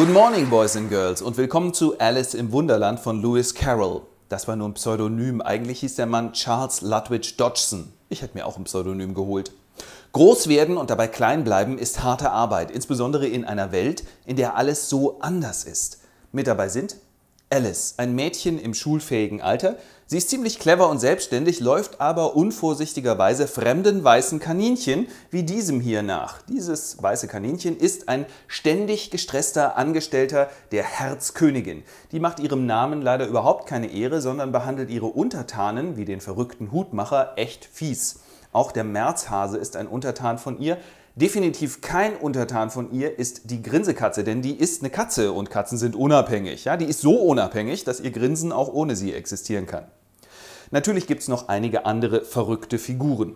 Good morning, Boys and Girls, und willkommen zu Alice im Wunderland von Lewis Carroll. Das war nur ein Pseudonym. Eigentlich hieß der Mann Charles Lutwidge Dodgson. Ich hätte mir auch ein Pseudonym geholt. Groß werden und dabei klein bleiben ist harte Arbeit, insbesondere in einer Welt, in der alles so anders ist. Mit dabei sind Alice, ein Mädchen im schulfähigen Alter. Sie ist ziemlich clever und selbstständig, läuft aber unvorsichtigerweise fremden weißen Kaninchen wie diesem hier nach. Dieses weiße Kaninchen ist ein ständig gestresster Angestellter der Herzkönigin. Die macht ihrem Namen leider überhaupt keine Ehre, sondern behandelt ihre Untertanen, wie den verrückten Hutmacher, echt fies. Auch der Märzhase ist ein Untertan von ihr, Definitiv kein Untertan von ihr ist die Grinsekatze, denn die ist eine Katze und Katzen sind unabhängig. Ja? Die ist so unabhängig, dass ihr Grinsen auch ohne sie existieren kann. Natürlich gibt es noch einige andere verrückte Figuren.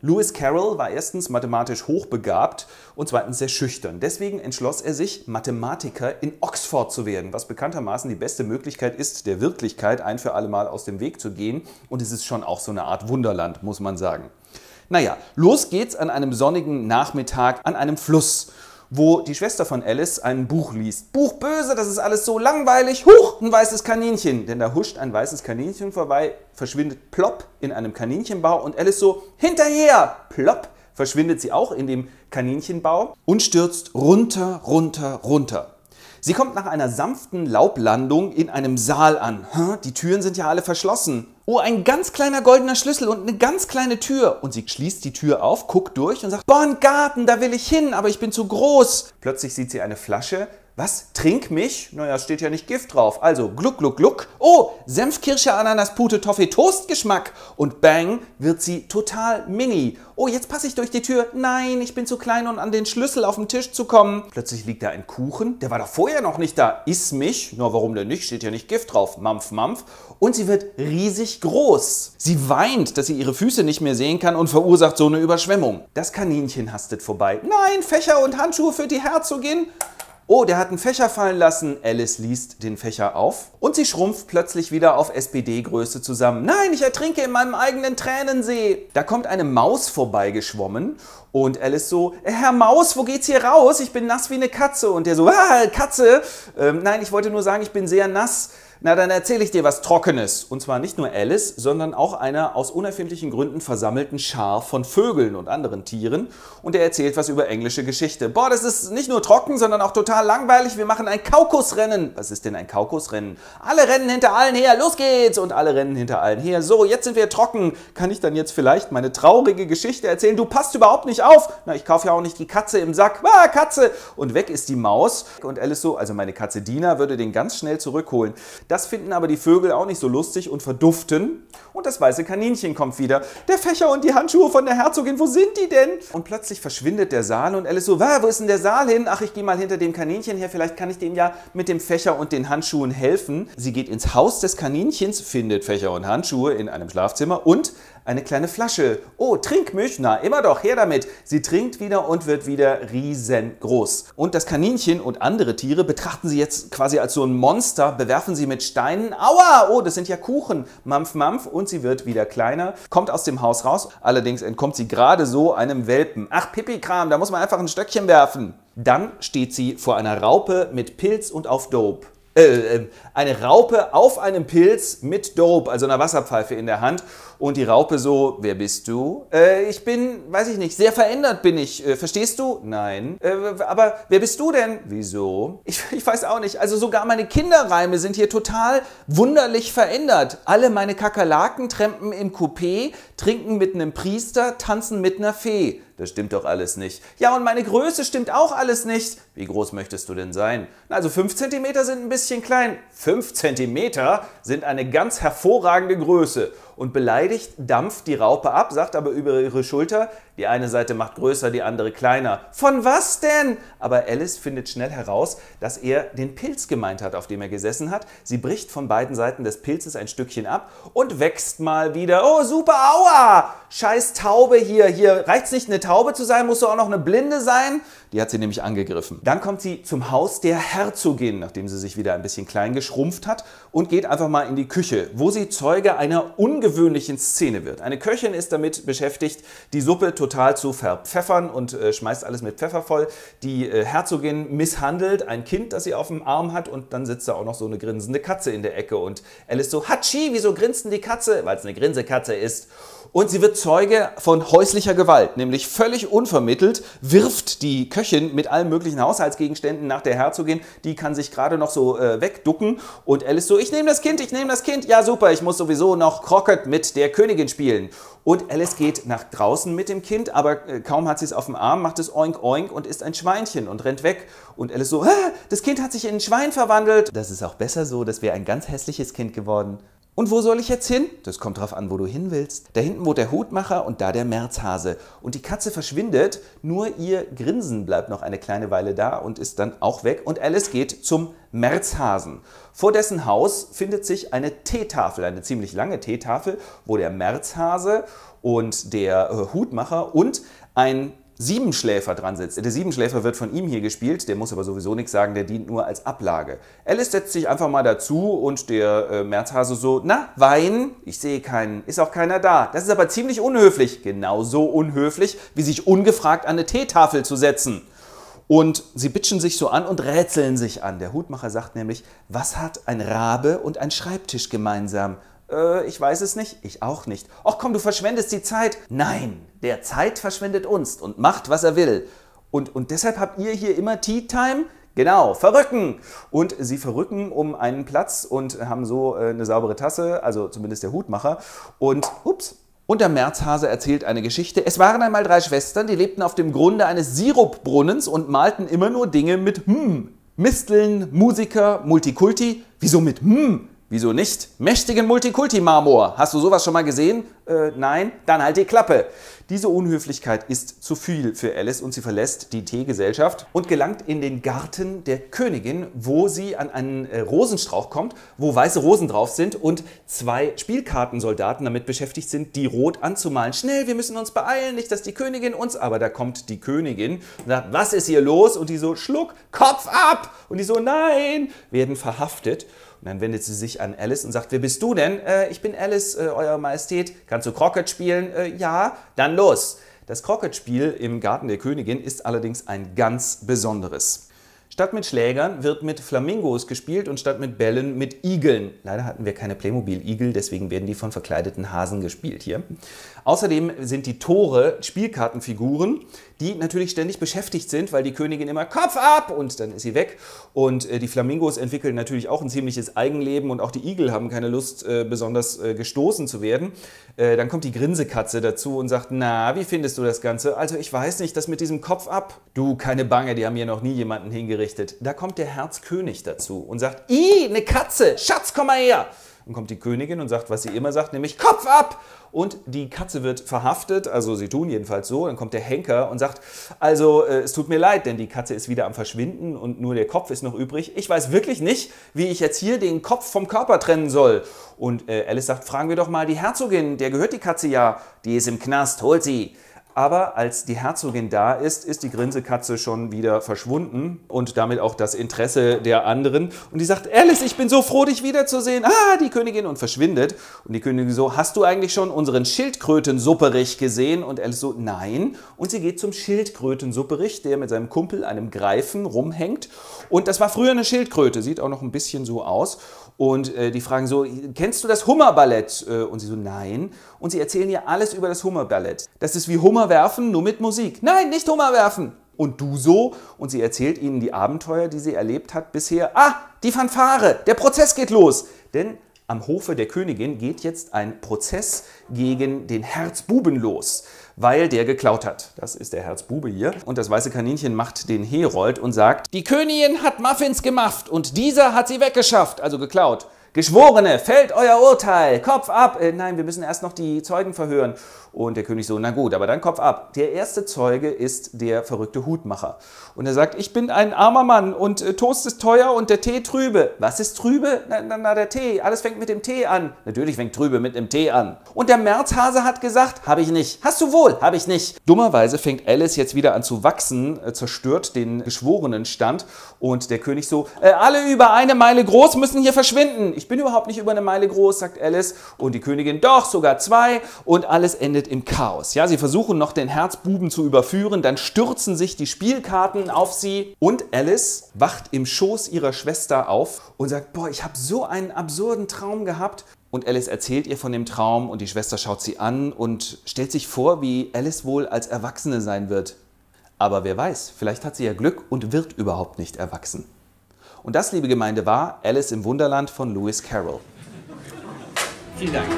Lewis Carroll war erstens mathematisch hochbegabt und zweitens sehr schüchtern. Deswegen entschloss er sich, Mathematiker in Oxford zu werden, was bekanntermaßen die beste Möglichkeit ist, der Wirklichkeit ein für alle Mal aus dem Weg zu gehen. Und es ist schon auch so eine Art Wunderland, muss man sagen. Naja, los geht's an einem sonnigen Nachmittag an einem Fluss, wo die Schwester von Alice ein Buch liest. Buch böse, das ist alles so langweilig. Huch, ein weißes Kaninchen. Denn da huscht ein weißes Kaninchen vorbei, verschwindet plopp in einem Kaninchenbau und Alice so, hinterher, plopp, verschwindet sie auch in dem Kaninchenbau und stürzt runter, runter, runter. Sie kommt nach einer sanften Laublandung in einem Saal an. Die Türen sind ja alle verschlossen. Oh, ein ganz kleiner goldener Schlüssel und eine ganz kleine Tür. Und sie schließt die Tür auf, guckt durch und sagt, ein Garten, da will ich hin, aber ich bin zu groß. Plötzlich sieht sie eine Flasche, was? Trink mich? Naja, steht ja nicht Gift drauf. Also gluck, gluck, gluck. Oh, Senf, Kirsche, Ananas, Pute, Toffee, Toastgeschmack. Und bang, wird sie total mini. Oh, jetzt passe ich durch die Tür. Nein, ich bin zu klein, um an den Schlüssel auf den Tisch zu kommen. Plötzlich liegt da ein Kuchen. Der war doch vorher noch nicht da. Iss mich. Na, warum denn nicht? Steht ja nicht Gift drauf. Mampf, mampf. Und sie wird riesig groß. Sie weint, dass sie ihre Füße nicht mehr sehen kann und verursacht so eine Überschwemmung. Das Kaninchen hastet vorbei. Nein, Fächer und Handschuhe für die Herzogin. Oh, der hat einen Fächer fallen lassen. Alice liest den Fächer auf und sie schrumpft plötzlich wieder auf SPD-Größe zusammen. Nein, ich ertrinke in meinem eigenen Tränensee. Da kommt eine Maus vorbeigeschwommen und Alice so, Herr Maus, wo geht's hier raus? Ich bin nass wie eine Katze. Und der so, ah, Katze. Ähm, nein, ich wollte nur sagen, ich bin sehr nass. Na, dann erzähle ich dir was Trockenes. Und zwar nicht nur Alice, sondern auch einer aus unerfindlichen Gründen versammelten Schar von Vögeln und anderen Tieren. Und er erzählt was über englische Geschichte. Boah, das ist nicht nur trocken, sondern auch total langweilig. Wir machen ein Kaukusrennen. Was ist denn ein Kaukusrennen? Alle rennen hinter allen her. Los geht's! Und alle rennen hinter allen her. So, jetzt sind wir trocken. Kann ich dann jetzt vielleicht meine traurige Geschichte erzählen? Du passt überhaupt nicht auf. Na, ich kaufe ja auch nicht die Katze im Sack. Ah, Katze! Und weg ist die Maus. Und Alice so, also meine Katze Dina, würde den ganz schnell zurückholen. Das finden aber die Vögel auch nicht so lustig und verduften. Und das weiße Kaninchen kommt wieder. Der Fächer und die Handschuhe von der Herzogin, wo sind die denn? Und plötzlich verschwindet der Saal und Alice so, wo ist denn der Saal hin? Ach, ich gehe mal hinter dem Kaninchen her, vielleicht kann ich dem ja mit dem Fächer und den Handschuhen helfen. Sie geht ins Haus des Kaninchens, findet Fächer und Handschuhe in einem Schlafzimmer und eine kleine Flasche. Oh, trink mich. Na, immer doch, her damit. Sie trinkt wieder und wird wieder riesengroß. Und das Kaninchen und andere Tiere betrachten sie jetzt quasi als so ein Monster, bewerfen sie mit Steinen. Aua, oh, das sind ja Kuchen. Mampf, mampf. Und sie wird wieder kleiner, kommt aus dem Haus raus. Allerdings entkommt sie gerade so einem Welpen. Ach, Pipi-Kram, da muss man einfach ein Stöckchen werfen. Dann steht sie vor einer Raupe mit Pilz und auf Dope. Äh, äh, eine Raupe auf einem Pilz mit Dope, also einer Wasserpfeife in der Hand. Und die Raupe so, wer bist du? Äh, ich bin, weiß ich nicht, sehr verändert bin ich. Äh, verstehst du? Nein. Äh, aber wer bist du denn? Wieso? Ich, ich weiß auch nicht. Also sogar meine Kinderreime sind hier total wunderlich verändert. Alle meine Kakerlaken trampen im Coupé, trinken mit einem Priester, tanzen mit einer Fee. Das stimmt doch alles nicht. Ja, und meine Größe stimmt auch alles nicht. Wie groß möchtest du denn sein? Also 5 cm sind ein bisschen klein. 5 cm sind eine ganz hervorragende Größe und beleidigt dampft die Raupe ab, sagt aber über ihre Schulter, die eine Seite macht größer, die andere kleiner. Von was denn? Aber Alice findet schnell heraus, dass er den Pilz gemeint hat, auf dem er gesessen hat. Sie bricht von beiden Seiten des Pilzes ein Stückchen ab und wächst mal wieder. Oh, super, aua! Scheiß Taube hier. Hier reicht es nicht, eine Taube zu sein, musst du auch noch eine Blinde sein? Die hat sie nämlich angegriffen. Dann kommt sie zum Haus der Herzogin, nachdem sie sich wieder ein bisschen klein geschrumpft hat und geht einfach mal in die Küche, wo sie Zeuge einer ungewöhnlichen Szene wird. Eine Köchin ist damit beschäftigt, die Suppe total zu verpfeffern und äh, schmeißt alles mit Pfeffer voll. Die äh, Herzogin misshandelt ein Kind, das sie auf dem Arm hat und dann sitzt da auch noch so eine grinsende Katze in der Ecke und Alice so, Hatschi, wieso grinst denn die Katze? Weil es eine Grinsekatze ist. Und sie wird Zeuge von häuslicher Gewalt, nämlich völlig unvermittelt wirft die Köchin mit allen möglichen Haushaltsgegenständen nach der Herzogin. Die kann sich gerade noch so äh, wegducken und Alice so, ich nehme das Kind, ich nehme das Kind. Ja super, ich muss sowieso noch Crockett mit der Königin spielen. Und Alice geht nach draußen mit dem Kind, aber äh, kaum hat sie es auf dem Arm, macht es oink oink und ist ein Schweinchen und rennt weg. Und Alice so, das Kind hat sich in ein Schwein verwandelt. Das ist auch besser so, das wäre ein ganz hässliches Kind geworden. Und wo soll ich jetzt hin? Das kommt drauf an, wo du hin willst. Da hinten wohnt der Hutmacher und da der Märzhase. Und die Katze verschwindet, nur ihr Grinsen bleibt noch eine kleine Weile da und ist dann auch weg. Und Alice geht zum Märzhasen. Vor dessen Haus findet sich eine Teetafel, eine ziemlich lange Teetafel, wo der Märzhase und der äh, Hutmacher und ein Siebenschläfer dran sitzt. Der Siebenschläfer wird von ihm hier gespielt, der muss aber sowieso nichts sagen, der dient nur als Ablage. Alice setzt sich einfach mal dazu und der äh, Märzhase so, na, Wein? Ich sehe keinen, ist auch keiner da. Das ist aber ziemlich unhöflich. Genauso unhöflich, wie sich ungefragt an eine Teetafel zu setzen. Und sie bitschen sich so an und rätseln sich an. Der Hutmacher sagt nämlich, was hat ein Rabe und ein Schreibtisch gemeinsam? Äh, ich weiß es nicht. Ich auch nicht. Ach komm, du verschwendest die Zeit. Nein, der Zeit verschwendet uns und macht, was er will. Und, und deshalb habt ihr hier immer Tea Time? Genau, verrücken! Und sie verrücken um einen Platz und haben so äh, eine saubere Tasse, also zumindest der Hutmacher. Und, ups, und der Märzhase erzählt eine Geschichte. Es waren einmal drei Schwestern, die lebten auf dem Grunde eines Sirupbrunnens und malten immer nur Dinge mit Hm. Misteln, Musiker, Multikulti. Wieso mit Hm? Wieso nicht? Mächtigen Multikulti-Marmor. Hast du sowas schon mal gesehen? Äh, nein? Dann halt die Klappe. Diese Unhöflichkeit ist zu viel für Alice und sie verlässt die Teegesellschaft und gelangt in den Garten der Königin, wo sie an einen äh, Rosenstrauch kommt, wo weiße Rosen drauf sind und zwei Spielkartensoldaten damit beschäftigt sind, die rot anzumalen. Schnell, wir müssen uns beeilen, nicht, dass die Königin uns... Aber da kommt die Königin und sagt, was ist hier los? Und die so, schluck, Kopf ab! Und die so, nein, werden verhaftet. Und dann wendet sie sich an Alice und sagt, wer bist du denn? Äh, ich bin Alice, äh, Euer Majestät. Kannst du Crockett spielen? Äh, ja, dann los. Das Crockett-Spiel im Garten der Königin ist allerdings ein ganz besonderes. Statt mit Schlägern wird mit Flamingos gespielt und statt mit Bällen mit Igeln. Leider hatten wir keine Playmobil-Igel, deswegen werden die von verkleideten Hasen gespielt hier. Außerdem sind die Tore Spielkartenfiguren, die natürlich ständig beschäftigt sind, weil die Königin immer Kopf ab und dann ist sie weg. Und äh, die Flamingos entwickeln natürlich auch ein ziemliches Eigenleben und auch die Igel haben keine Lust, äh, besonders äh, gestoßen zu werden. Dann kommt die Grinsekatze dazu und sagt, na, wie findest du das Ganze? Also ich weiß nicht, das mit diesem Kopf ab. Du, keine Bange, die haben hier noch nie jemanden hingerichtet. Da kommt der Herzkönig dazu und sagt, i, eine Katze, Schatz, komm mal her. Dann kommt die Königin und sagt, was sie immer sagt, nämlich Kopf ab! Und die Katze wird verhaftet, also sie tun jedenfalls so. Dann kommt der Henker und sagt, also äh, es tut mir leid, denn die Katze ist wieder am Verschwinden und nur der Kopf ist noch übrig. Ich weiß wirklich nicht, wie ich jetzt hier den Kopf vom Körper trennen soll. Und äh, Alice sagt, fragen wir doch mal die Herzogin, der gehört die Katze ja. Die ist im Knast, holt sie. Aber als die Herzogin da ist, ist die Grinsekatze schon wieder verschwunden und damit auch das Interesse der anderen. Und die sagt, Alice, ich bin so froh, dich wiederzusehen. Ah, die Königin und verschwindet. Und die Königin so, hast du eigentlich schon unseren Schildkrötensupperich gesehen? Und Alice so, nein. Und sie geht zum Schildkrötensupperich, der mit seinem Kumpel, einem Greifen, rumhängt. Und das war früher eine Schildkröte, sieht auch noch ein bisschen so aus. Und äh, die fragen so, kennst du das Hummerballett? Äh, und sie so, nein. Und sie erzählen ihr alles über das Hummerballett. Das ist wie Hummer werfen, nur mit Musik. Nein, nicht Hummer werfen. Und du so? Und sie erzählt ihnen die Abenteuer, die sie erlebt hat bisher. Ah, die Fanfare, der Prozess geht los. Denn am Hofe der Königin geht jetzt ein Prozess gegen den Herzbuben los, weil der geklaut hat. Das ist der Herzbube hier. Und das weiße Kaninchen macht den Herold und sagt, die Königin hat Muffins gemacht und dieser hat sie weggeschafft, also geklaut. Geschworene, fällt euer Urteil, Kopf ab. Äh, nein, wir müssen erst noch die Zeugen verhören. Und der König so, na gut, aber dann Kopf ab. Der erste Zeuge ist der verrückte Hutmacher. Und er sagt, ich bin ein armer Mann und äh, Toast ist teuer und der Tee trübe. Was ist trübe? Na, na, na, der Tee. Alles fängt mit dem Tee an. Natürlich fängt trübe mit dem Tee an. Und der Märzhase hat gesagt, habe ich nicht. Hast du wohl? Habe ich nicht. Dummerweise fängt Alice jetzt wieder an zu wachsen, äh, zerstört den Geschworenenstand. Und der König so, äh, alle über eine Meile groß müssen hier verschwinden. Ich bin überhaupt nicht über eine Meile groß, sagt Alice. Und die Königin, doch, sogar zwei. Und alles endet im Chaos. Ja, sie versuchen noch den Herzbuben zu überführen, dann stürzen sich die Spielkarten auf sie und Alice wacht im Schoß ihrer Schwester auf und sagt, boah, ich habe so einen absurden Traum gehabt. Und Alice erzählt ihr von dem Traum und die Schwester schaut sie an und stellt sich vor, wie Alice wohl als Erwachsene sein wird. Aber wer weiß, vielleicht hat sie ja Glück und wird überhaupt nicht erwachsen. Und das, liebe Gemeinde, war Alice im Wunderland von Lewis Carroll. Vielen Dank.